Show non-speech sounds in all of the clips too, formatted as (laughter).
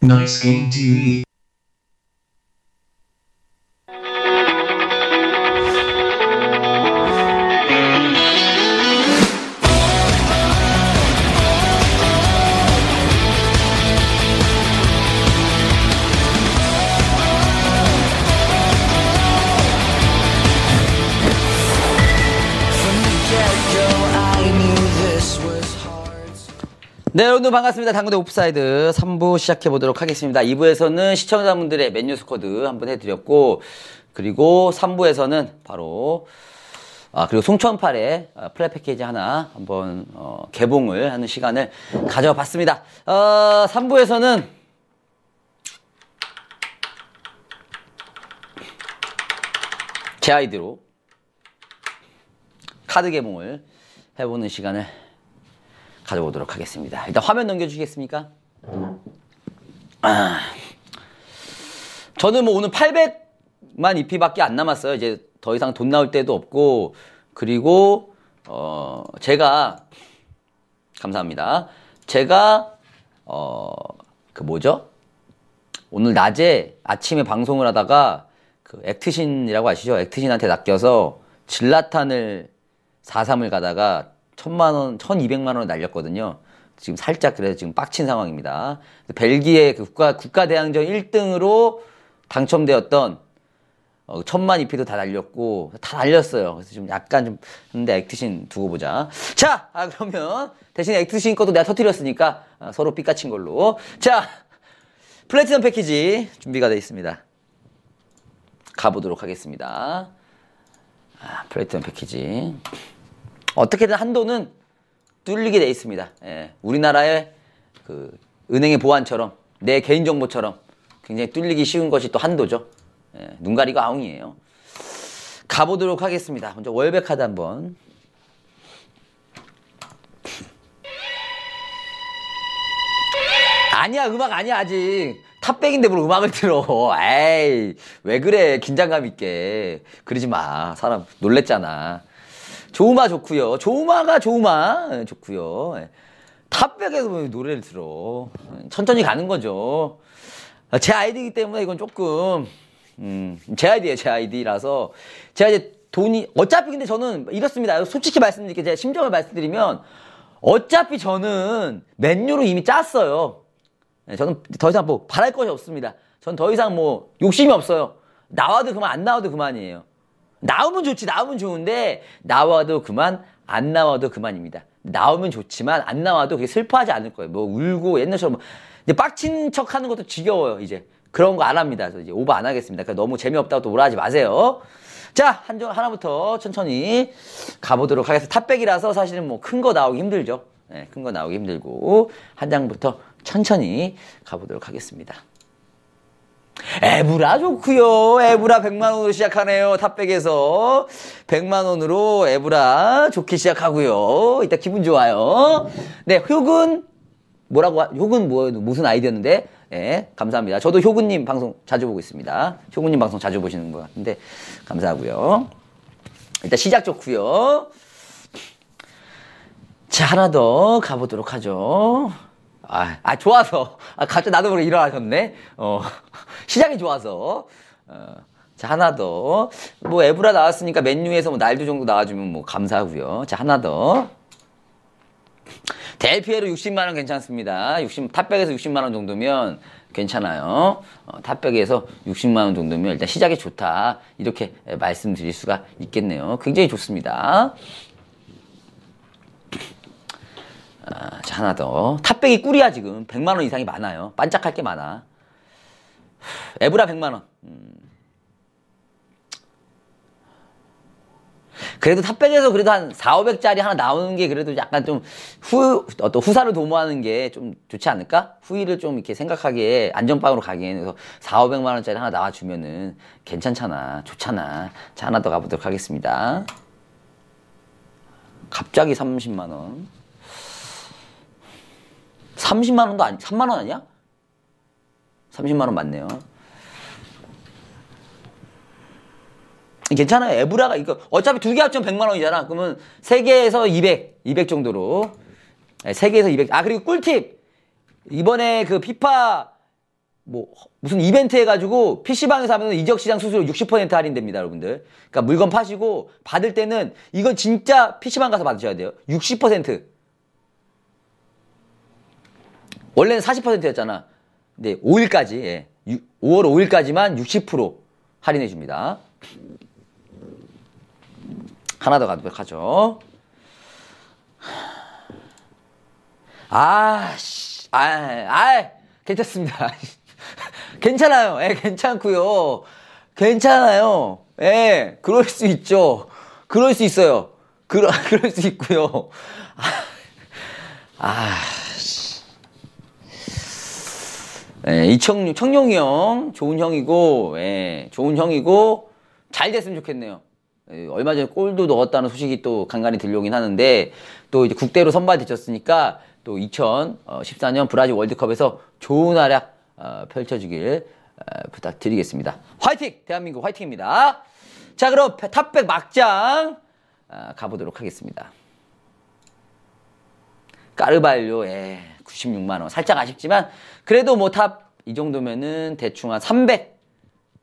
Nice Game TV. 네, 여러분들 반갑습니다. 단군의 오프사이드 3부 시작해 보도록 하겠습니다. 2부에서는 시청자분들의 맨유 squad 한번 해드렸고, 그리고 3부에서는 바로, 아, 그리고 송천팔의 아, 플레이 패키지 하나 한번, 어, 개봉을 하는 시간을 가져봤습니다. 어, 3부에서는 제 아이디로 카드 개봉을 해보는 시간을 가져보도록 하겠습니다. 일단 화면 넘겨주시겠습니까? 아, 저는 뭐 오늘 800만 EP밖에 안 남았어요. 이제 더 이상 돈 나올 때도 없고 그리고 어 제가 감사합니다. 제가 어 그 뭐죠? 오늘 낮에 아침에 방송을 하다가 그 액트신이라고 아시죠? 액트신한테 낚여서 질라탄을 4-3을 가다가 천만 원, 1200만 원을 날렸거든요. 지금 살짝 그래서 지금 빡친 상황입니다. 벨기에 그 국가, 국가 대항전 1등으로 당첨되었던 어, 천만 EP도 다 날렸고, 다 날렸어요. 그래서 좀 약간 좀, 근데 액트신 두고 보자. 자, 아, 그러면 대신 액트신 것도 내가 터뜨렸으니까 아, 서로 삐까친 걸로. 자, 플래티넘 패키지 준비가 되어 있습니다. 가보도록 하겠습니다. 아, 플래티넘 패키지. 어떻게든 한도는 뚫리게 돼 있습니다. 예, 우리나라의 그 은행의 보안처럼 내 개인정보처럼 굉장히 뚫리기 쉬운 것이 또 한도죠. 예, 눈 가리가 아웅이에요. 가보도록 하겠습니다. 먼저 월백 카드 한번. 아니야 음악 아니야 아직 탑백인데 뭘 음악을 틀어 에이 왜 그래 긴장감 있게 그러지 마 사람 놀랬잖아 조우마 좋구요. 조우마가 조우마. 예, 좋구요. 예. 탑백에서 왜 노래를 들어. 천천히 가는 거죠. 아, 제 아이디이기 때문에 이건 조금 음, 제 아이디예요 제 아이디라서. 제가 이제 돈이 어차피 근데 저는 이렇습니다. 솔직히 말씀드릴게요. 제가 심정을 말씀드리면 어차피 저는 맨유로 이미 짰어요. 네, 저는 더 이상 뭐 바랄 것이 없습니다. 전 더 이상 뭐 욕심이 없어요. 나와도 그만, 안 나와도 그만이에요. 나오면 좋지, 나오면 좋은데, 나와도 그만, 안 나와도 그만입니다. 나오면 좋지만, 안 나와도 그게 슬퍼하지 않을 거예요. 뭐 울고, 옛날처럼 뭐, 이제 빡친 척 하는 것도 지겨워요, 이제. 그런 거 안 합니다. 이제 오버 안 하겠습니다. 그러니까 너무 재미없다고 또 오라 하지 마세요. 자, 한 점, 하나부터 천천히 가보도록 하겠습니다. top백이라서 사실은 뭐 큰 거 나오기 힘들죠. 네, 큰 거 나오기 힘들고, 한 장부터 천천히 가보도록 하겠습니다. 에브라 좋구요. 에브라 100만 원으로 시작하네요. top백에서. 100만 원으로 에브라 좋게 시작하고요. 이따 기분 좋아요. 네, 효근, 뭐라고, 하- 효근 뭐, 무슨 아이디였는데? 예, 감사합니다. 저도 효근 님 방송 자주 보고 있습니다. 효근 님 방송 자주 보시는 것 같은데, 감사하고요. 일단 시작 좋고요. 자, 하나 더 가보도록 하죠. 아, 아 좋아서. 아, 갑자기 나도 모르게 일어나셨네. 어, (laughs) 시작이 좋아서. 어, 자, 하나 더. 뭐, 에브라 나왔으니까 맨유에서 뭐 날두 정도 나와주면 뭐 감사하고요. 자, 하나 더. 델피에로 60만원 괜찮습니다. 60, 탑백에서 60만원 정도면 괜찮아요. 어, 탑백에서 60만원 정도면 일단 시작이 좋다. 이렇게 말씀드릴 수가 있겠네요. 굉장히 좋습니다. 아, 자, 하나 더. 탑백이 꿀이야, 지금. 100만원 이상이 많아요. 반짝할 게 많아. 에브라 100만원. 음. 그래도 탑백에서 그래도 한 4, 500짜리 하나 나오는 게 그래도 약간 좀 후, 어떤 후사를 도모하는 게 좀 좋지 않을까? 후위를 좀 이렇게 생각하기에 안전빵으로 가기에는 그래서 4, 500만원짜리 하나 나와주면은 괜찮잖아. 좋잖아. 자, 하나 더 가보도록 하겠습니다. 갑자기 30만원. 30만 원도 아니, 3만 원 아니야? 30만 원 맞네요. 괜찮아요. 에브라가 이거 어차피 두 개 합치면 100만 원이잖아. 그러면 세 개에서 200, 200 정도로 네, 세 개에서 200. 아 그리고 꿀팁 이번에 그 피파 뭐 무슨 이벤트 해 가지고 PC방에서 하면 이적 시장 수수료 60% 할인됩니다, 여러분들. 그러니까 물건 파시고 받을 때는 이건 진짜 PC방 가서 받으셔야 돼요. 60%. 원래는 40%였잖아. 근데 5일까지, 예. 5월 5일까지만 60% 할인해 줍니다. 하나 더 가도록 하죠. 아, 씨, 아, 아, 괜찮습니다. (laughs) 괜찮아요. 예, 괜찮고요. 괜찮아요. 예, 그럴 수 있죠. 그럴 수 있어요. 그러, (laughs) 그럴 수 있고요. 아, 아 씨. 예, 이청, 청룡이 형, 좋은 형이고, 예, 좋은 형이고, 잘 됐으면 좋겠네요. 예, 얼마 전에 골도 넣었다는 소식이 또 간간히 들려오긴 하는데, 또 이제 국대로 선발되셨으니까, 또 2014년 브라질 월드컵에서 좋은 활약 어, 펼쳐주길 어, 부탁드리겠습니다. 화이팅! 대한민국 화이팅입니다. 자, 그럼 top백 막장 어, 가보도록 하겠습니다. 까르발료, 예, 96만 원. 살짝 아쉽지만, 그래도 뭐 top 이 정도면은 대충 한 300,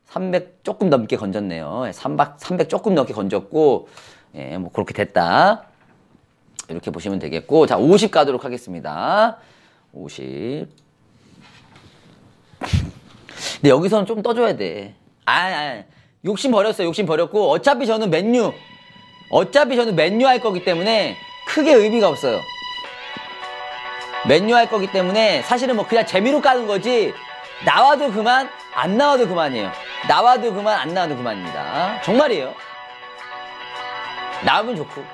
300 조금 넘게 건졌네요. 300, 300 조금 넘게 건졌고, 예, 뭐 그렇게 됐다. 이렇게 보시면 되겠고, 자, 50 가도록 하겠습니다. 50. 근데 여기서는 좀 떠줘야 돼. 아, 아, 욕심 버렸어요. 욕심 버렸고, 어차피 저는 맨유, 어차피 저는 맨유 할 거기 때문에 크게 의미가 없어요. 맨유 할 거기 때문에 사실은 뭐 그냥 재미로 까는 거지, 나와도 그만, 안 나와도 그만이에요. 나와도 그만, 안 나와도 그만입니다. 정말이에요. 나오면 좋고.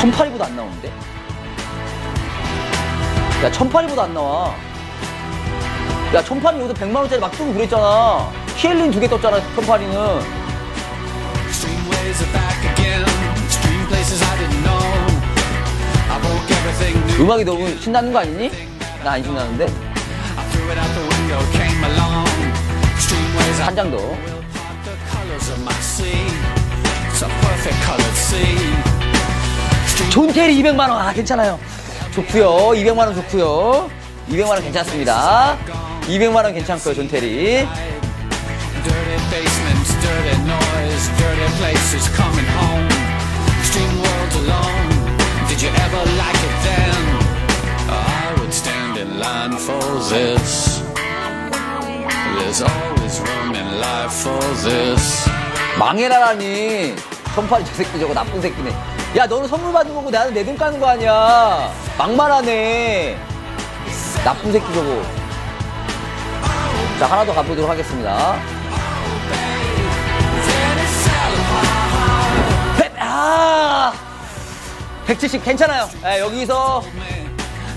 천팔이보다 안 나오는데? 야, 천팔이보다 안 나와. 야, 천팔이 여기서 100만원짜리 막 뜨고 그랬잖아. 키엘린 두 개 떴잖아, new. 음악이 너무 신나는 거 아니니? 나 안 신나는데? 한 장 더. will part the colors of my sea. It's a perfect colored sea. Stream 존테리 200만 원. 아, 괜찮아요. 좋고요 200만 원 좋고요 200만 원 괜찮습니다. 200만 원 괜찮고요, 존테리. 망해라라니. 천팔이 저 새끼 저거 나쁜 새끼네. 야, 너는 선물 받는 거고 나는 내 돈 까는 거 아니야. 막말하네. 나쁜 새끼 저거. 자, 하나 더 가보도록 하겠습니다. 백- 아! 170 괜찮아요. 예, 여기서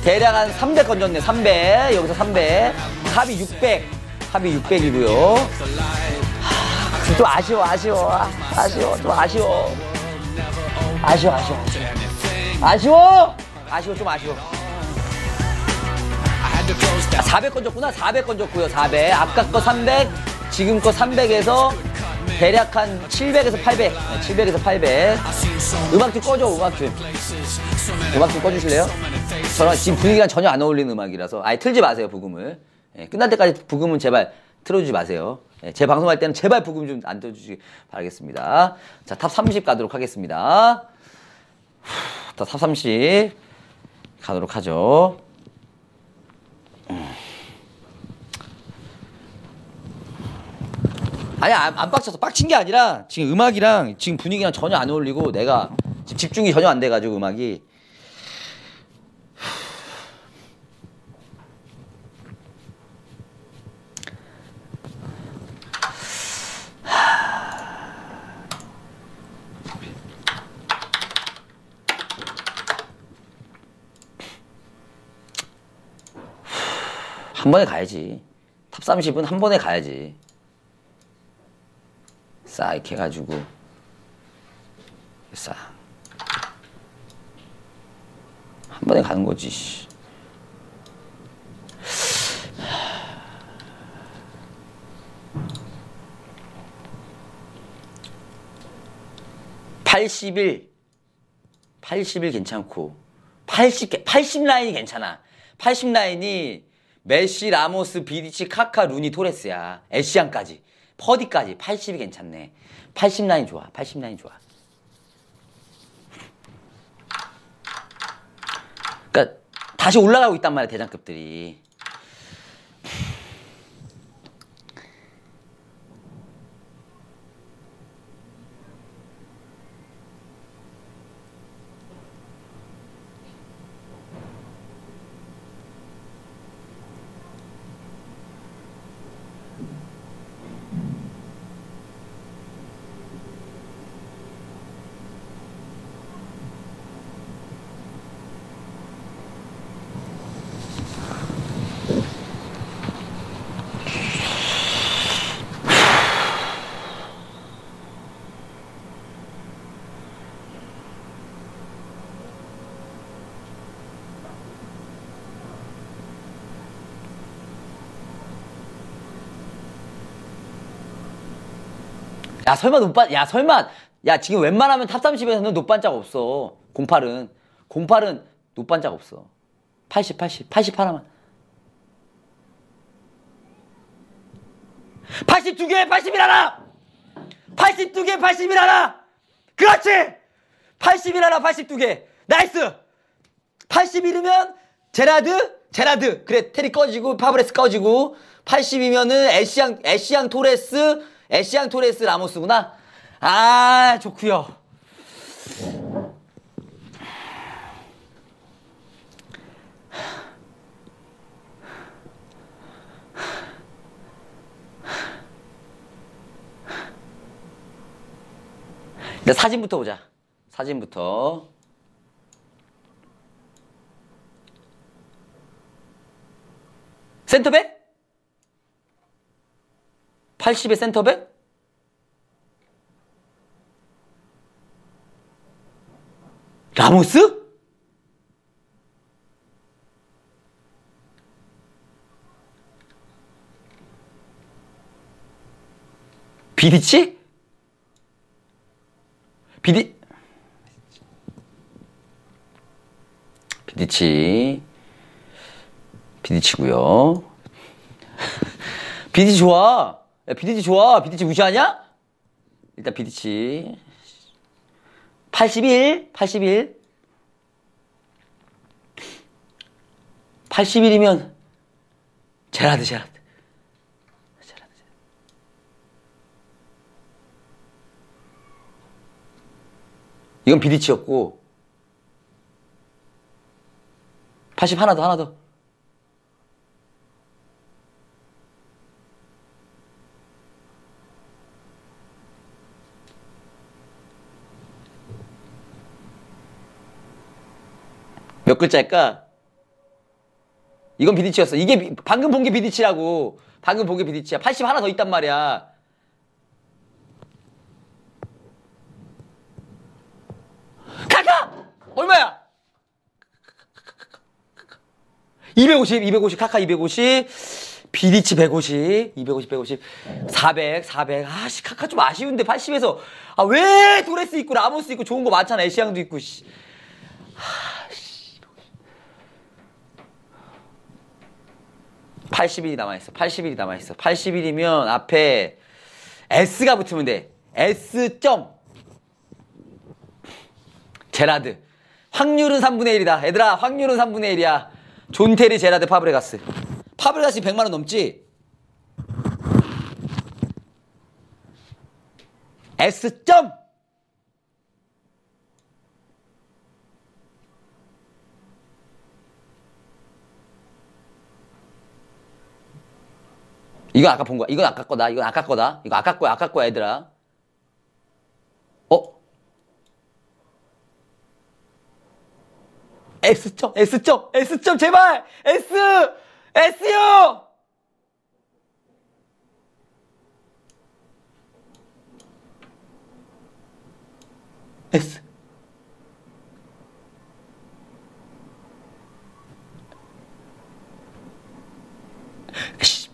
대략 한 300 건졌네. 300. 여기서 300. 합이 600. 합이 600이고요. 좀 아쉬워, 아쉬워. 아, 아쉬워, 좀 아쉬워. 아쉬워, 아쉬워. 아쉬워! 아쉬워, 좀 아쉬워. I had to close down. 400 건졌구나. 400 건졌고요. 400. 아까 거 300, 지금 거 300에서 대략 한 700에서 800. 700에서 800. 음악 좀 꺼줘, 음악 좀. 음악 좀 꺼주실래요? 저랑 지금 분위기랑 전혀 안 어울리는 음악이라서. 아예 틀지 마세요, 브금을. 예, 끝날 때까지 브금은 제발 틀어주지 마세요. 예, 제 방송할 때는 제발 브금 좀 안 틀어주시기 바라겠습니다. 자, top 30 가도록 하겠습니다. 후, top 30 가도록 하죠. 아니 안, 안 빡쳐서 빡친 게 아니라 지금 음악이랑 지금 분위기랑 전혀 안 어울리고 내가 지금 집중이 전혀 안 돼가지고 음악이 한 번에 가야지. 탑 30은 한 번에 가야지. 싹 해가지고 싹. 한 번에 가는 거지. (80일) (80일) 괜찮고 80개 (80 라인이) 괜찮아 (80 라인이) 메시, 라모스, 비디치, 카카, 루니, 토레스야. 에시안까지. 퍼디까지 80이 괜찮네. 80 라인 좋아. 80 라인 좋아. 그러니까 다시 올라가고 있단 말이야 대장급들이. 야 설마 노반 야 설마 야 지금 웬만하면 탑 30에서는 노반짝 없어. 08은. 08은 노반짝 없어. 80 80 80 하나만. 82개 81 하나! 82개 81 하나! 그렇지! 81 하나 82개. 나이스! 81이면 제라드 제라드. 그래 테리 꺼지고 파브레스 꺼지고. 80이면은 애쉬앙 애쉬앙 토레스 애쉬앙 토레스 라모스구나. 아 좋구요. 일단 사진부터 보자. 사진부터. 센터백? 80의 센터백? 라모스? 비디치? 비디 비디치 비디치고요. (laughs) 비디치 좋아. 야, 비디치 좋아. 비디치 무시하냐? 일단 비디치 81, 81. 81이면 제라드, 제라드. 제라드. 이건 비디치였고 80 하나 더, 하나 더. 글자일까? 이건 비디치였어. 이게 비- 방금 본 게 비디치라고. 방금 본 게 비디치야. 80 하나 더 있단 말이야. 카카! 얼마야? 250, 250, 카카 250, 비디치 150, 250, 150, 400, 400. 아 씨, 카카 좀 아쉬운데, 80에서. 아, 왜 도레스 있고, 라모스 있고, 좋은 거 많잖아. 에시앙도 있고, 씨. 80일이 남아있어. 80일이 남아있어. 80일이면 앞에 S가 붙으면 돼. S 점. 제라드. 확률은 3분의 1이다. 얘들아, 확률은 3분의 1이야. 존 테리, 제라드, 파브레가스. 파브레가스 100만원 넘지? S 점. 이건 아까 본 거야. 이건 아까 거다. 이건 아까 거다. 이거 아까 거야. 아까 거야, 얘들아. 어? S점, S점, S점, 제발! S! S요! S. 씨.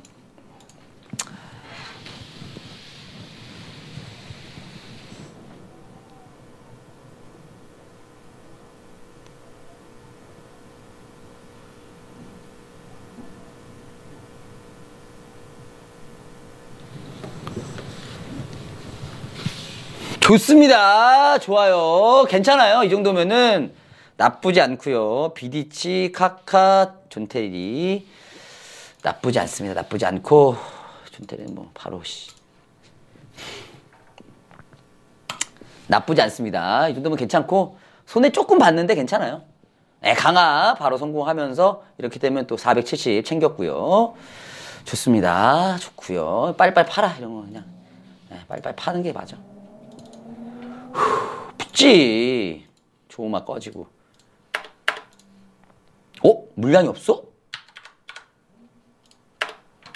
좋습니다. 좋아요. 괜찮아요. 이 정도면은 나쁘지 않고요. 비디치, 카카, 존테리 나쁘지 않습니다. 나쁘지 않고 존테리는 뭐 바로 씨. 나쁘지 않습니다. 이 정도면 괜찮고 손에 조금 봤는데 괜찮아요. 네, 강화 바로 성공하면서 이렇게 되면 또 470 챙겼고요. 좋습니다. 좋고요. 빨리빨리 팔아 이런 거 그냥 네, 빨리빨리 파는 게 맞아. 후, 붙지. 맛 꺼지고. 어? 물량이 없어?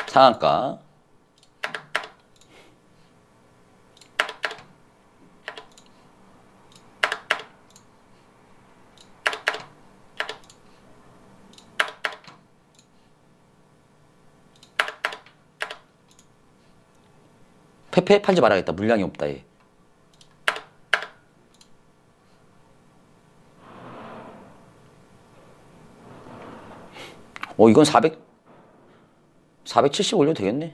상한가. 페페 팔지 말아야겠다. 물량이 없다 얘. 어 이건 400 470 올려도 되겠네.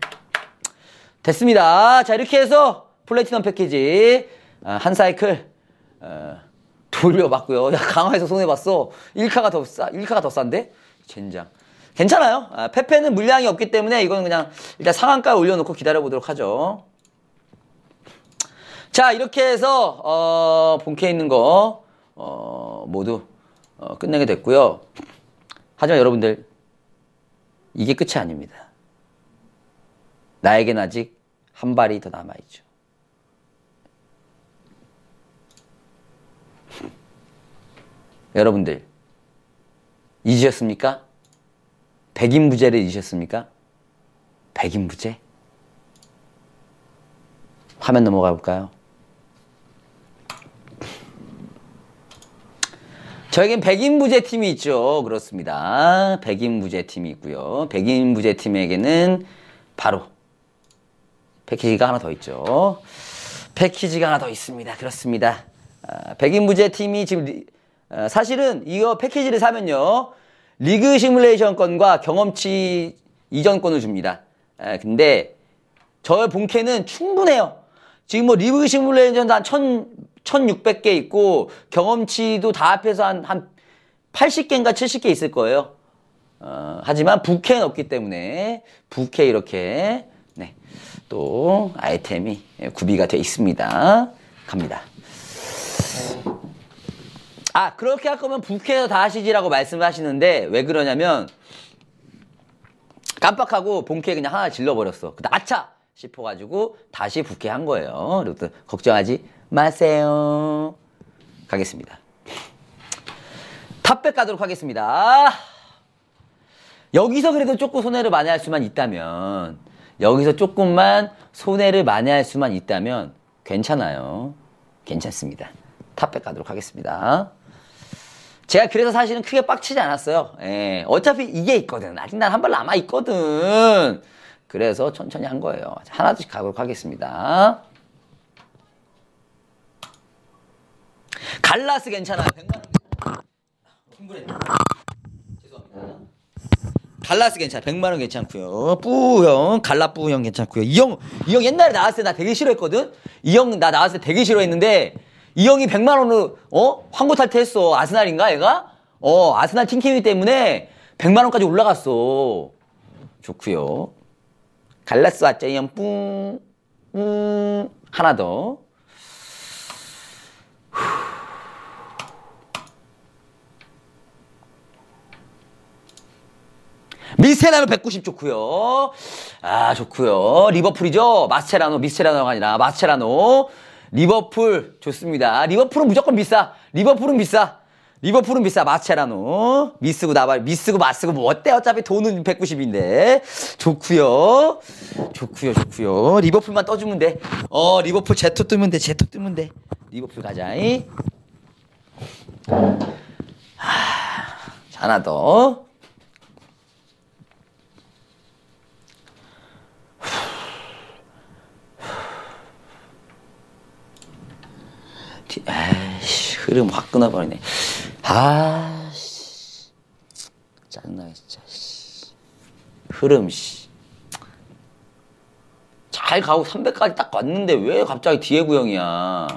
됐습니다. 자 이렇게 해서 플래티넘 패키지 아, 한 사이클 어, 돌려봤고요. 야 강화에서 손해봤어. 1카가 더 싸. 1카가 더 싼데? 젠장. 괜찮아요. 아, 페페는 물량이 없기 때문에 이건 그냥 일단 상한가 올려놓고 기다려보도록 하죠. 자 이렇게 해서 어, 본캐 있는 거 어, 모두 어, 끝내게 됐고요. 하지만 여러분들 이게 끝이 아닙니다. 나에겐 아직 한 발이 더 남아있죠. 여러분들 잊으셨습니까? 백인부제를 잊으셨습니까? 백인부제? 화면 넘어가 볼까요? 저에겐 백인부제 팀이 있죠. 그렇습니다. 백인부제 팀이 있고요. 백인부제 팀에게는 바로 패키지가 하나 더 있죠. 패키지가 하나 더 있습니다. 그렇습니다. 아, 백인부제 팀이 지금 리- 아, 사실은 이거 패키지를 사면요. 리그 시뮬레이션권과 경험치 이전권을 줍니다. 아, 근데 저의 본캐는 충분해요. 지금 뭐 리그 시뮬레이션도 한1 1600개 있고 경험치도 다 합해서 한, 한 80개인가 70개 있을 거예요. 어, 하지만 부캐는 없기 때문에 부캐 이렇게 네, 또 아이템이 구비가 되어 있습니다. 갑니다. 아 그렇게 할 거면 부캐에서 다 하시지라고 말씀을 하시는데 왜 그러냐면 깜빡하고 본캐 그냥 하나 질러버렸어. 아차 싶어가지고 다시 부캐 한 거예요. 또 걱정하지 마세요. 가겠습니다. 탑백 가도록 하겠습니다. 여기서 그래도 조금 손해를 많이 할 수만 있다면 여기서 조금만 손해를 많이 할 수만 있다면 괜찮아요. 괜찮습니다. 탑백 가도록 하겠습니다. 제가 그래서 사실은 크게 빡치지 않았어요. 예, 어차피 이게 있거든. 아직 난 한 발 남아 있거든. 그래서 천천히 한 거예요. 자, 하나씩 가도록 하겠습니다. 갈라스 괜찮아요. 100만 원. 흥분했네. 죄송합니다. 갈라스 괜찮아. 100만 원 괜찮고요. 뿌형, 갈라 뿌 형 괜찮고요. 이 형, 이 형 옛날에 나왔을 때 나 되게 싫어했거든. 이 형 나 나왔을 때 되게 싫어했는데 이 형이 100만 원으로 어 황고 탈퇴했어. 아스날인가 얘가? 어 아스날 팀키미 때문에 100만 원까지 올라갔어. 좋고요. 갈라스 왔죠. 이형 뿡, 뿡 하나 더. 미스테라노 190 좋고요. 아 좋고요. 리버풀이죠. 마스체라노 미스테라노가 아니라 마스체라노. 리버풀 좋습니다. 리버풀은 무조건 비싸. 리버풀은 비싸. 리버풀은 비싸. 마스체라노. 미스고 나발 미스고 마스고 뭐 어때? 어차피 돈은 190인데. 좋고요. 좋고요. 좋고요. 리버풀만 떠주면 돼. 어 리버풀 제토 뜨면 돼. 제토 뜨면 돼. 리버풀 가자. 이. 하, 자, 하나 더. 디- 아이씨, 흐름 확 끊어버리네. 아, 씨. 짜증나게, 진짜, 씨. 흐름, 씨. 잘 가고 300까지 딱 왔는데 왜 갑자기 뒤에 구 형이야.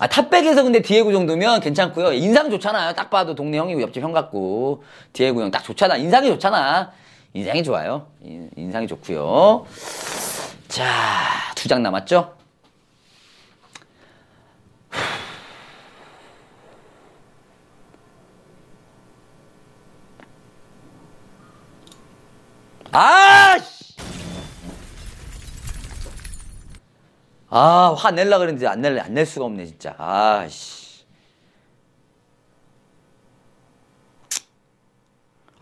아, 탑백에서 근데 디에고 정도면 괜찮고요. 인상 좋잖아요. 딱 봐도 동네 형이고 옆집 형 같고. 디에고 형딱 좋잖아. 인상이 좋잖아. 인상이 좋아요. 인, 인상이 좋고요. 자, 두 장 남았죠? 아! 씨! 아, 화 낼라 그랬는데 안 낼래, 안 낼 수가 없네, 진짜. 아, 씨.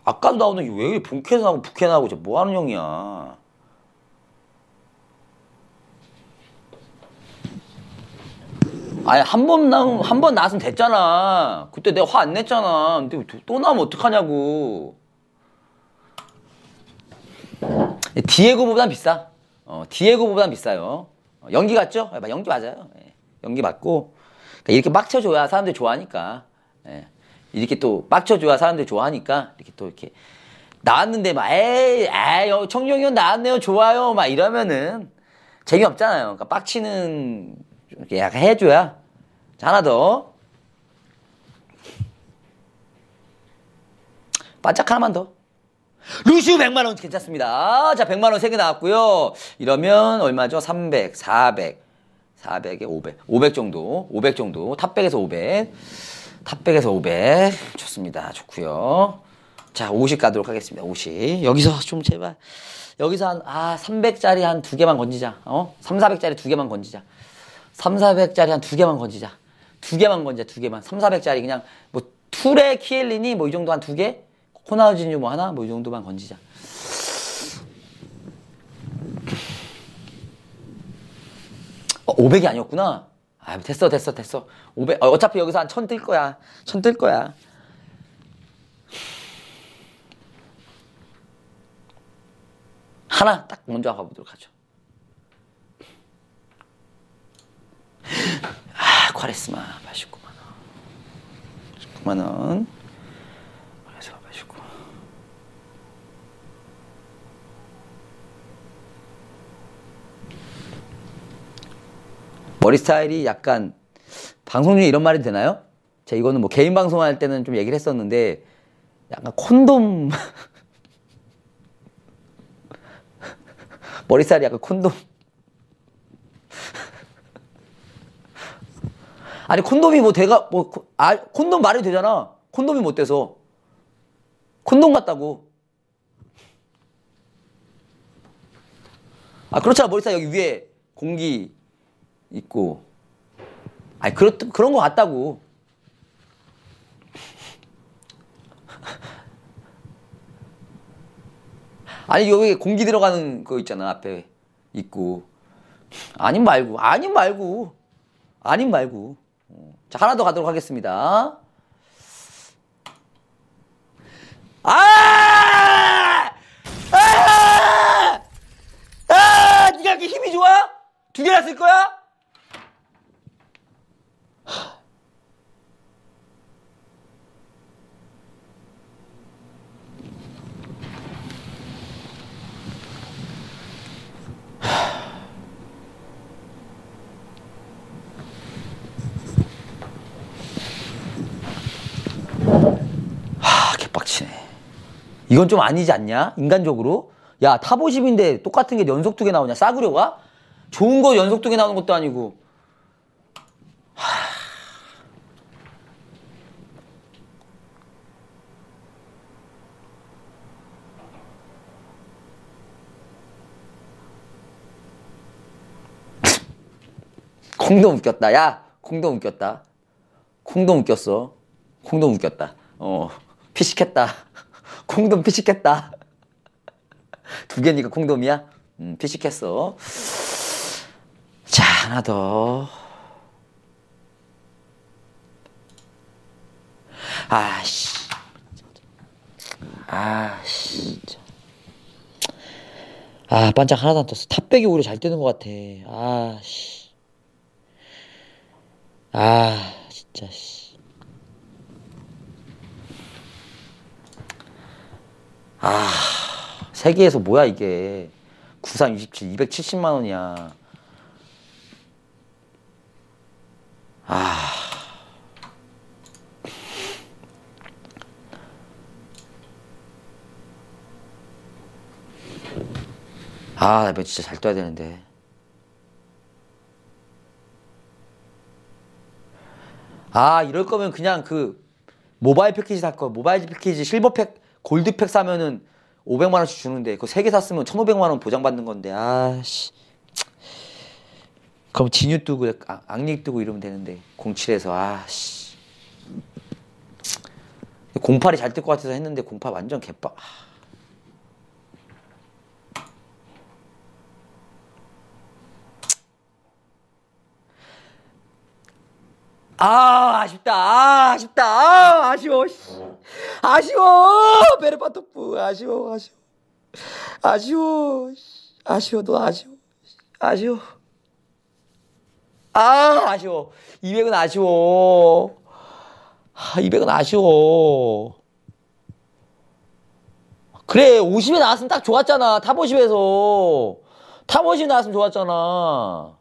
아까도 나오는 게 왜 본캐 나오고 북캐 나오고 저뭐 하는 형이야. 아니, 한 번 나오면, 한 번 나왔으면 됐잖아. 그때 내가 화 안 냈잖아. 근데 또- 또 나오면 어떡하냐고. 디에고보단 비싸. 어, 디에고보단 비싸요. 어, 연기 같죠? 아, 연기 맞아요. 예, 연기 맞고 그러니까 이렇게 빡쳐줘야 사람들이 좋아하니까. 예, 이렇게 또 빡쳐줘야 사람들이 좋아하니까 이렇게 또 이렇게 나왔는데 막 에이, 에이 어, 청룡이 나왔네요, 좋아요, 막 이러면은 재미없잖아요. 그러니까 빡치는 좀 이렇게 약간 해줘야. 자 하나 더. 반짝 하나만 더. 루시우 100만 원 괜찮습니다. 자, 100만 원 3개 나왔고요. 이러면 얼마죠? 300, 400, 400에 500. 500 정도. 500 정도. 탑백에서 500. 탑백에서 500. 좋습니다. 좋고요. 자, 50 가도록 하겠습니다. 50. 여기서 좀 제발 여기서 한 아, 300짜리 한 두 개만 건지자. 어? 3, 400짜리 두 개만 건지자. 3, 400짜리 한 두 개만 건지자. 두 개만 건지자. 두 개만. 3, 400짜리 그냥 뭐 툴의 키엘리니 뭐이 정도 한 두 개? 호나우진유 뭐 하나? 뭐 이 정도만 건지자. 어, 500이 아니었구나. 아, 됐어, 됐어, 됐어. 500, 어, 어차피 여기서 한 1000 뜰 거야. 1000뜰 거야. 하나 딱 먼저 가보도록 하죠. 아, 콰레스마 89만 원. 89만 원. 콰레스마 89. 머리 스타일이 약간 방송 중에 이런 말이 되나요? 제가 이거는 뭐 개인 방송할 때는 좀 얘기를 했었는데 약간 콘돔. (laughs) 머리 스타일이 약간 콘돔. (laughs) 아니 콘돔이 뭐 대가 뭐 코- 아, 콘돔 말이 되잖아. 콘돔이 못 돼서. 콘돔 같다고. 아 그렇잖아. 머리 스타일 여기 위에 공기 있고 아니 그렇 그런 거 같다고 아니 여기 공기 들어가는 거 있잖아 앞에 있고 아님 말고 아님 말고 아님 말고 어. 자 하나 더 가도록 하겠습니다 아! 아! 아! 네가 이렇게 힘이 좋아? 두 개나 쓸 거야? 아, 개빡치네. 이건 좀 아니지 않냐? 인간적으로? 야, top 50인데 똑같은 게 연속 두 개 나오냐? 싸구려 가? 좋은 거 연속 두 개 나오는 것도 아니고. 하... (laughs) 콩도 웃겼다. 야, 콩도 웃겼다. 콩도 웃겼어. 콩도 웃겼다. 어, 피식했다. 콩돔 피식했다. 두 개니까 콩돔이야? 음, 피식했어. 자, 하나 더. 아씨. 아씨. 아, 반짝 하나도 안 떴어. 탑백이 오히려 잘 뜨는 것 같아. 아씨. 아, 진짜, 씨. 아, 세계에서 뭐야 이게. 9327, 270만 원이야. 아. 아, 나 진짜 잘 떠야 되는데. 아, 이럴 거면 그냥 그 모바일 패키지 살 거. 모바일 패키지 실버 팩 골드팩 사면은 500만 원씩 주는데 그거 3개 샀으면 1,500만 원 보장받는 건데. 아, 씨. 그럼 진유 뜨고 아, 악력 뜨고 이러면 되는데 07에서 아, 씨. 08이 잘 뜰 것 같아서 했는데 08 완전 개빡. 아. 아 아쉽다. 아 아쉽다. 아 아쉬워 씨. 아쉬워. 베르바토프. 아쉬워 아쉬워. 아쉬워 씨. 아쉬워 너 아쉬워 아쉬워. 아 아쉬워. 200은 아쉬워. 아 200은 아쉬워. 그래 50에 나왔으면 딱 좋았잖아 top 50에서. top 50 나왔으면 좋았잖아.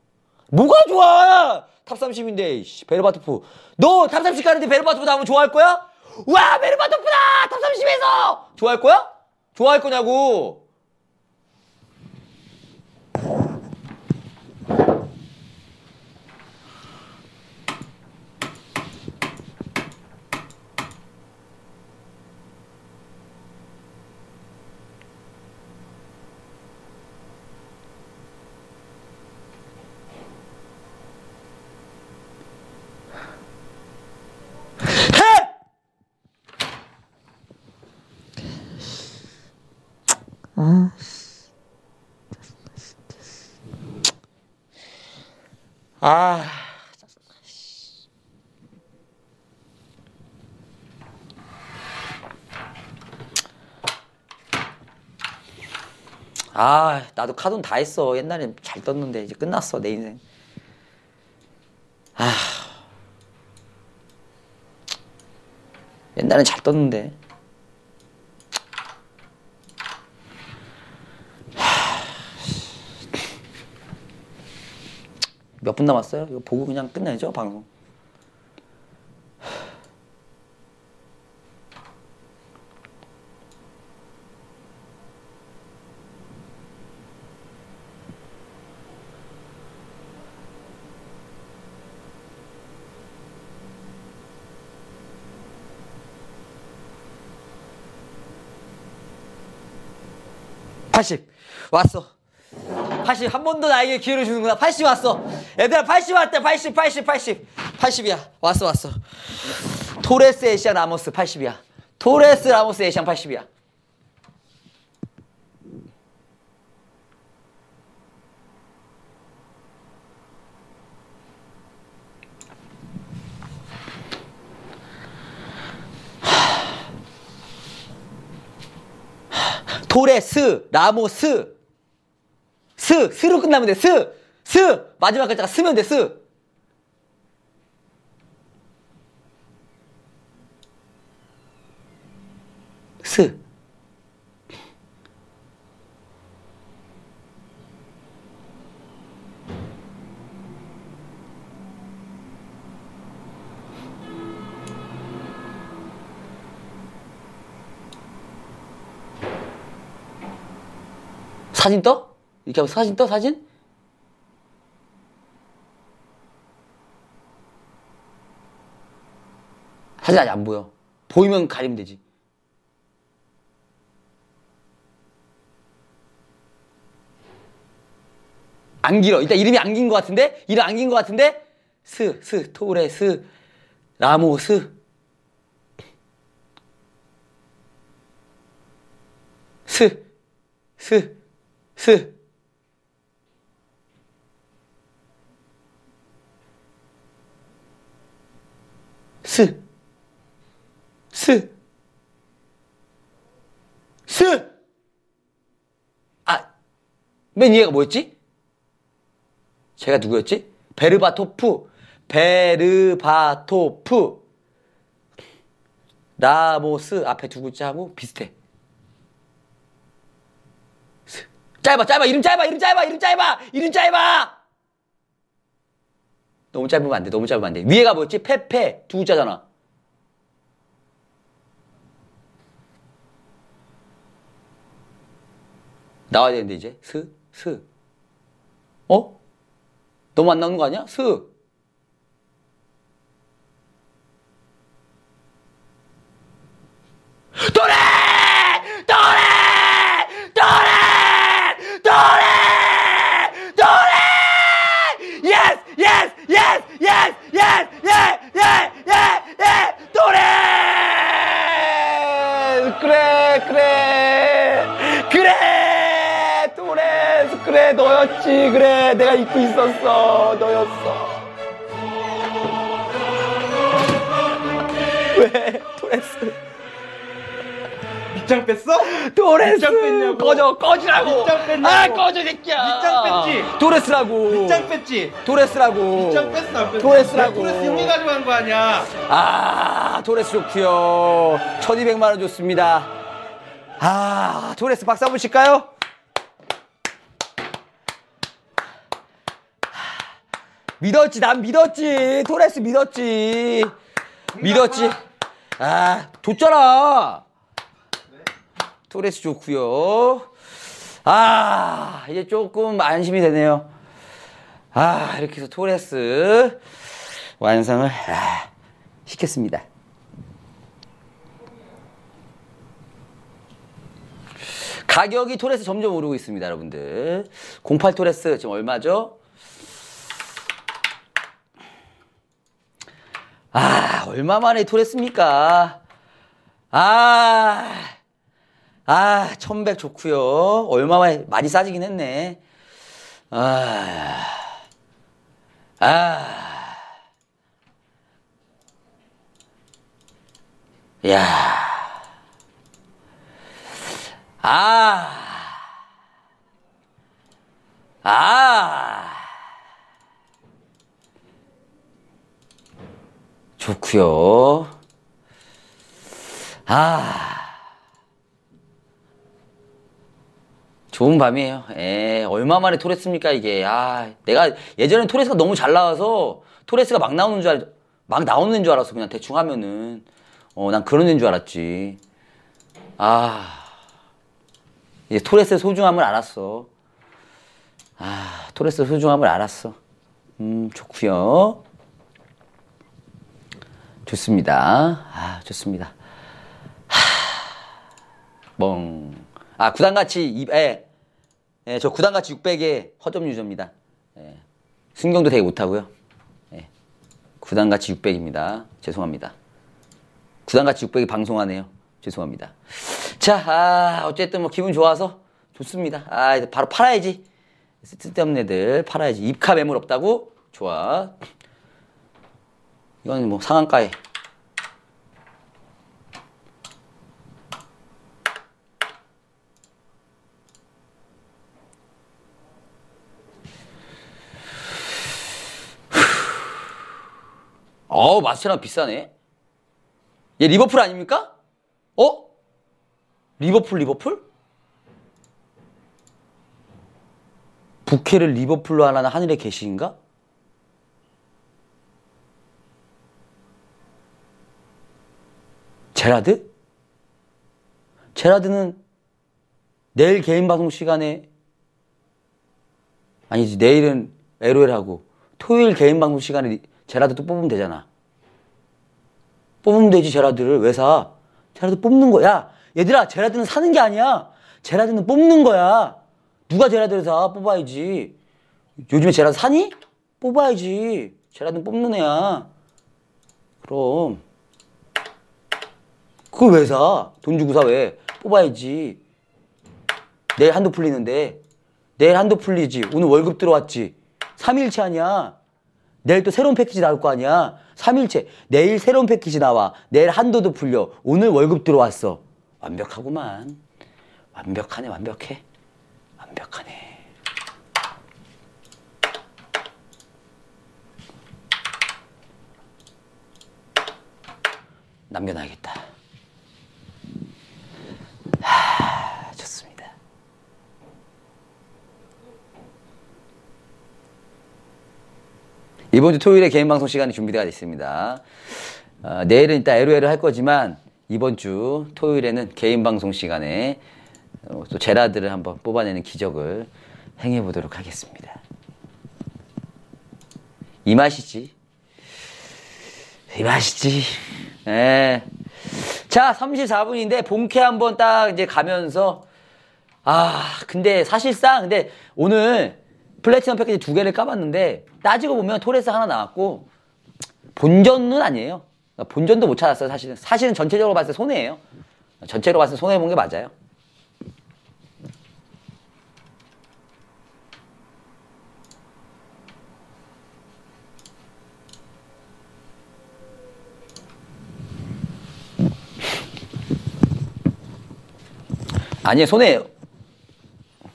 뭐가 좋아 top 30인데 베르바토프 너 top 30 가는데 베르바토프 나오면 좋아할 거야? 와 베르바토프다 top 30에서 좋아할 거야? 좋아할 거냐고 해! 아. 아, 나도 카돈 다 했어. 옛날엔 잘 떴는데 이제 끝났어, 내 인생. 아. 옛날엔 잘 떴는데. 몇 분 남았어요? 이거 보고 그냥 끝내죠, 방송. 팔십 왔어. 80한번 더 나에게 기회를 주는구나. 80 왔어. 얘들아 80 왔대. 80 80 80. 80이야. 왔어 왔어. 토레스 에시안 라모스 80이야. 토레스 라모스 에시안 80이야. 토레스 라모스 스 스로 끝나면 돼. 스. 스. 마지막 글자가 스면 돼. 스. 스. 사진 떠? 이렇게 하면 사진 떠? 사진? 사진 아직 안 보여. 보이면 가리면 되지. 안 길어. 일단 이름이 안긴 것 같은데? 이름 안긴 것 같은데? 스, 스, 토레, 스, 라모스. 스, 스, 스. 스, 스, 스. 아, 맨 위에가 뭐였지? 제가 누구였지? 베르바토프, 베르바토프, 라모스 앞에 두 글자하고 비슷해. 스. 짧아, 짧아, 이름 짧아, 이름 짧아, 이름 짧아, 이름 짧아. 너무 짧으면 안 돼, 너무 짧으면 안 돼. 위에가 뭐였지? 페페 두 글자잖아. 나와야 되는데 이제 스, 스. 어? 너무 안 나오는 거 아니야? 스. 토레! 토레! 토레! 토레! 토레! Yes! Yes! Yes! Yes! Yes! Yes! Yes! Yes! 토레! 그래! 그래! 그래! 그래! 너였지! 그래! 내가 잊고 있었어! 너였어! 왜? 토레스 밑장 뺐어? 토레스 밑장 뺐냐고. 꺼져 꺼지라고 밑장 뺐냐고. 아 꺼져 새끼야 밑장 뺐지? 토레스라고 밑장 뺐지? 토레스라고 밑장 뺐어 안 뺐어? 토레스라고 토레스 형이 가져간 거 아니야 아 토레스 좋구요 1200만 원 좋습니다 아 토레스 박수 한번 칠까요? 믿었지 난 믿었지 도레스 믿었지 믿었지 아 줬잖아 토레스 좋고요. 아 이제 조금 안심이 되네요. 아 이렇게 해서 토레스 완성을 아, 시켰습니다. 가격이 토레스 점점 오르고 있습니다, 여러분들. 08 토레스 지금 얼마죠? 아, 얼마 만에 토레스입니까? 아, 아, 1100 좋고요. 얼마 만에 많이 싸지긴 했네. 아, 아, 야, 아, 아, 좋고요. 아. 좋은 밤이에요. 에 얼마 만에 토레스입니까, 이게. 아, 내가 예전에 토레스가 너무 잘 나와서 토레스가 막 나오는 줄 알, 막 나오는 줄 알았어. 그냥 대충 하면은. 어, 난 그런 애인 줄 알았지. 아. 이제 토레스의 소중함을 알았어. 아, 토레스의 소중함을 알았어. 음, 좋구요. 좋습니다. 아, 좋습니다. 멍. 아, 구단가치 2, 예. 예, 저 구단가치 600에 허점 유저입니다. 예. 승경도 되게 못하고요. 예. 구단가치 600입니다. 죄송합니다. 구단가치 600이 방송하네요. 죄송합니다. 자, 아, 어쨌든 뭐 기분 좋아서 좋습니다. 아, 바로 팔아야지. 쓸데없는 애들 팔아야지. 입카 매물 없다고? 좋아. 이건 뭐 상한가에. 어우, 마스테라 비싸네. 얘 리버풀 아닙니까? 어? 리버풀, 리버풀? 부캐를 리버풀로 하라는 하늘의 계시인가? 제라드? 제라드는 내일 개인 방송 시간에 아니지 내일은 LOL 하고 토요일 개인 방송 시간에 제라드 또 뽑으면 되잖아. 뽑으면 되지 제라드를 왜 사? 제라드 뽑는 거야. 얘들아 제라드는 사는 게 아니야. 제라드는 뽑는 거야. 누가 제라드를 사? 뽑아야지. 요즘에 제라드 사니? 뽑아야지. 제라드는 뽑는 애야. 그럼. 그걸 왜 사? 돈 주고 사 왜? 뽑아야지. 내일 한도 풀리는데. 내일 한도 풀리지. 오늘 월급 들어왔지. 3일치 아니야. 내일 또 새로운 패키지 나올 거 아니야. 3일째. 내일 새로운 패키지 나와. 내일 한도도 풀려. 오늘 월급 들어왔어. 완벽하구만. 완벽하네, 완벽해. 완벽하네. 남겨놔야겠다. 하, 좋습니다. 이번 주 토요일에 개인 방송 시간이 준비되어 있습니다. 어, 내일은 일단 LOL을 할 거지만 이번 주 토요일에는 개인 방송 시간에 어, 또 제라드를 한번 뽑아내는 기적을 행해 보도록 하겠습니다. 이 맛이지. 이 맛이지. 예. 자, 34분인데 본캐 한번 딱 이제 가면서 아, 근데 사실상 근데 오늘 플래티넘 패키지 두 개를 까봤는데 따지고 보면 토레스 하나 나왔고 본전은 아니에요. 본전도 못 찾았어요, 사실은. 사실은 전체적으로 봤을 때 손해예요. 전체로 봤을 때 손해 본 게 맞아요. 아니에요, 손해예요.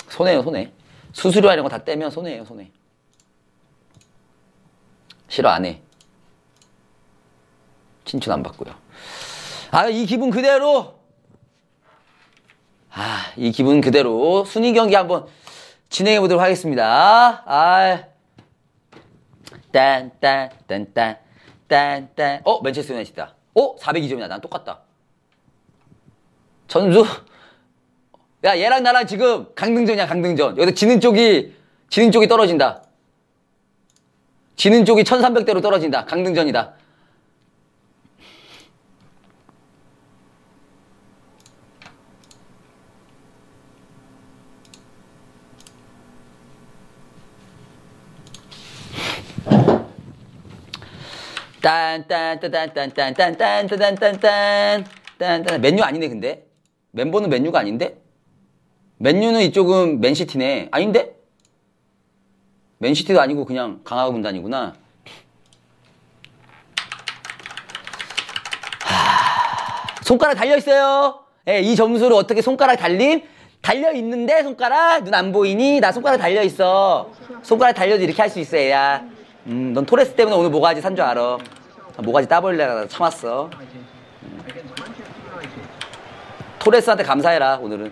손해요, 손해. 수수료 이런 거 다 떼면 손해예요, 손해. 싫어, 안 해. 친추 안 받고요. 아, 이 기분 그대로. 아, 이 기분 그대로 순위 경기 한번 진행해 보도록 하겠습니다. 아, 딴, 딴, 딴, 딴, 딴, 딴. 어, 맨체스터 유나이티드다. 어, 402점이다. 난 똑같다. 전수. 야, 얘랑 나랑 지금 강등전이야, 강등전. 여기서 지는 쪽이, 지는 쪽이 떨어진다. 지는 쪽이 1300대로 떨어진다. 강등전이다. 딴딴딴딴딴딴딴딴딴딴딴딴 맨유 아니네 근데 멤버는 맨유가 아닌데 맨유는 이쪽은 맨시티네. 아닌데? 맨시티도 아니고 그냥 강화 군단이구나. 하... 손가락 달려 있어요. 예, 이 점수를 어떻게 손가락 달림? 달려 있는데 손가락? 눈 안 보이니? 나 손가락 달려 있어. 손가락 달려도 이렇게 할 수 있어 얘야. 음, 넌 토레스 때문에 오늘 모가지 산 줄 알아. 모가지 따버리려고 참았어. 음. 토레스한테 감사해라 오늘은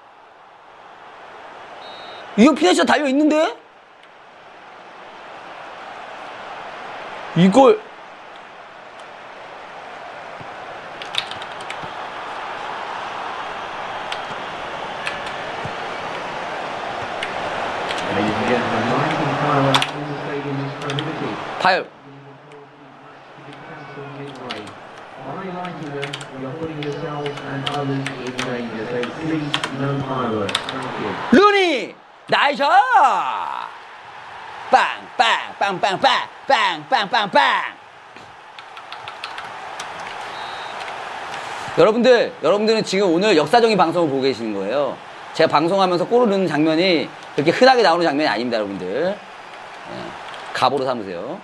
이거 피니셔 달려 있는데? 이걸. 다이어 Nice 빵빵 빵 빵 빵 빵 빵 빵 빵. 여러분들 여러분들은 지금 오늘 역사적인 방송을 보고 계시는 거예요. 제가 방송하면서 골을 넣는 장면이 그렇게 흔하게 나오는 장면이 아닙니다 여러분들. 예, 가보로 삼으세요.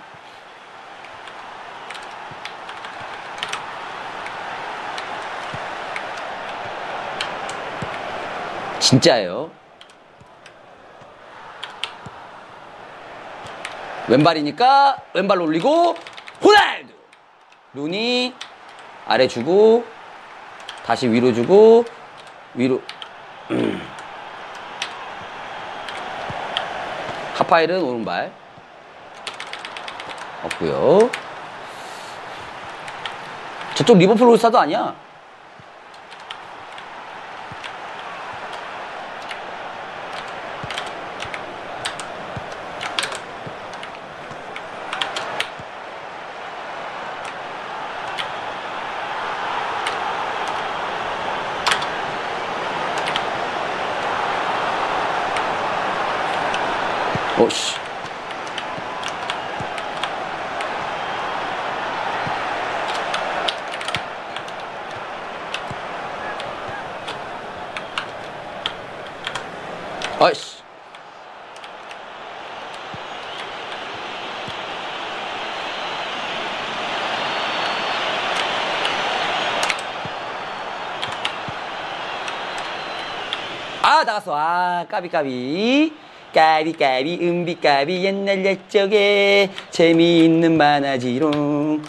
진짜예요 왼발이니까 왼발 올리고 호날두! 루니 아래 주고 다시 위로 주고 위로 음. 하파일은 오른발 없고요. 저쪽 리버풀 올스타도 아니야 오씨 아이씨 아 나갔어 아 까비 까비. 까비까비 은비까비 옛날 옛적에 재미있는 만화지롱.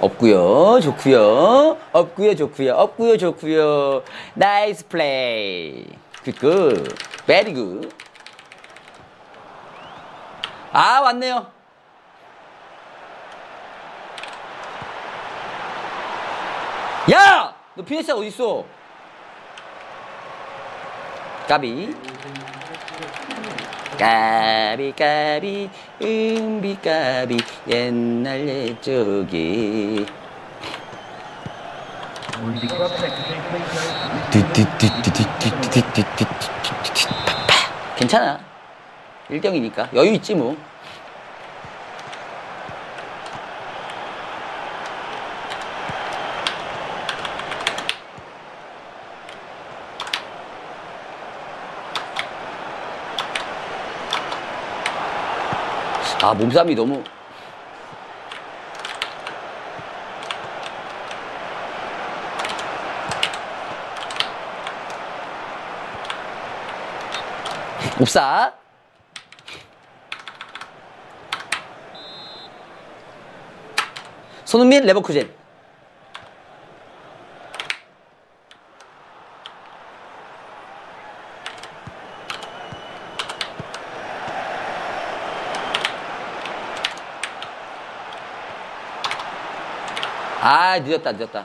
없구요. 좋구요. 없구요 좋구요. 없구요 좋구요. Nice play. Good good very good 아 왔네요. 야! 너 피니시가 어딨어? 까비 까비 까비 은비 까비 옛날 note. 괜찮아 1등이니까 여유 있지 뭐 아, 몸싸움이 너무. 옵사. 손흥민 레버쿠젠. હા જોતા જોતા.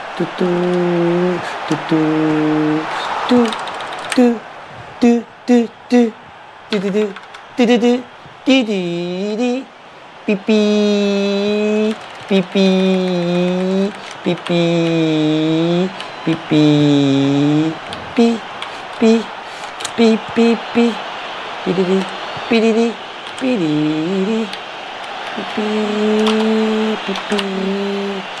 었다, 늦었다. 뚜두두 띠디디 삐삐 삐삐 삐삐 삐삐 삐삐 삐삐삐 삐리리 삐리리 삐리리 삐삐 삐삐 삐삐 삐삐 삐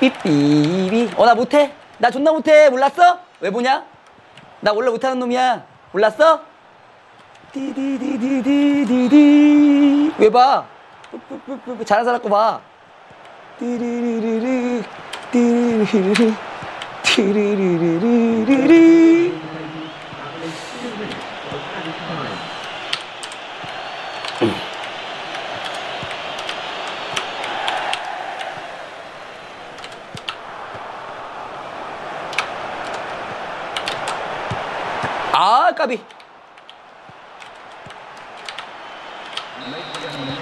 삐삐비 어 나 못해 나 존나 못해 몰랐어? 왜 보냐? 나 원래 못하는 놈이야 몰랐어? 디디디디디디디 왜 봐? 잘하는 사람 거 봐. 띠리리리리 띠리리리리 띠리리리리리 아 까비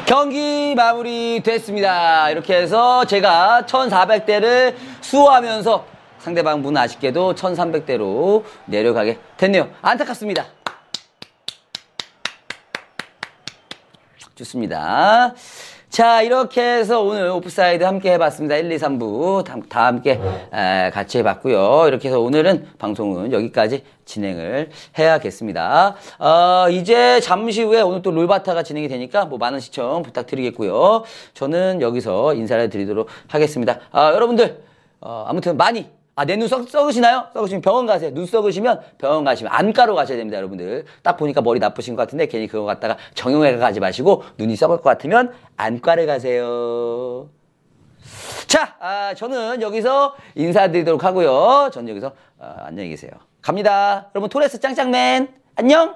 경기 마무리 됐습니다. 이렇게 해서 제가 1400대를 수호하면서 상대방 분 아쉽게도 1300대로 내려가게 됐네요. 안타깝습니다. 좋습니다. 자, 이렇게 해서 오늘 오프사이드 함께 해봤습니다. 1, 2, 3부 다, 다 함께 에, 같이 해봤고요. 이렇게 해서 오늘은 방송은 여기까지 진행을 해야겠습니다. 어, 이제 잠시 후에 오늘 또 롤바타가 진행이 되니까 뭐 많은 시청 부탁드리겠고요. 저는 여기서 인사를 드리도록 하겠습니다. 아, 여러분들 어, 아무튼 많이 아, 내 눈 썩으시나요? 썩으시면 병원 가세요. 눈 썩으시면 병원 가시면 안과로 가셔야 됩니다, 여러분들. 딱 보니까 머리 나쁘신 것 같은데 괜히 그거 갖다가 정형외과 가지 마시고 눈이 썩을 것 같으면 안과를 가세요. 자, 아, 저는 여기서 인사드리도록 하고요. 저는 여기서 아, 안녕히 계세요. 갑니다. 여러분 토레스 짱짱맨 안녕.